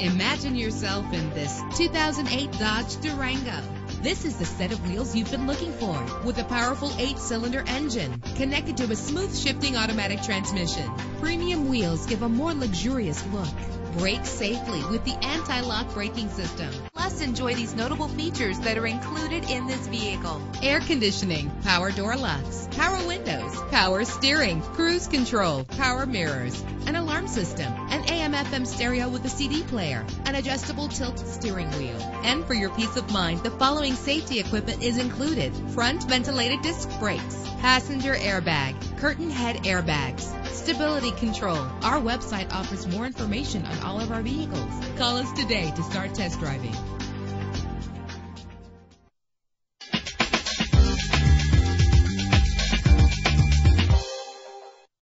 Imagine yourself in this 2008 Dodge Durango. This is the set of wheels you've been looking for with a powerful eight cylinder engine connected to a smooth shifting automatic transmission. Premium wheels give a more luxurious look. Brake safely with the anti lock braking system. Plus, enjoy these notable features that are included in this vehicle air conditioning, power door locks, power windows, power steering, cruise control, power mirrors, an alarm system, an AM FM stereo with a CD player, an adjustable tilt steering wheel. And for your peace of mind, the following safety equipment is included front ventilated disc brakes, passenger airbag, curtain head airbags, stability control. Our website offers more information on all of our vehicles. Call us today to start test driving.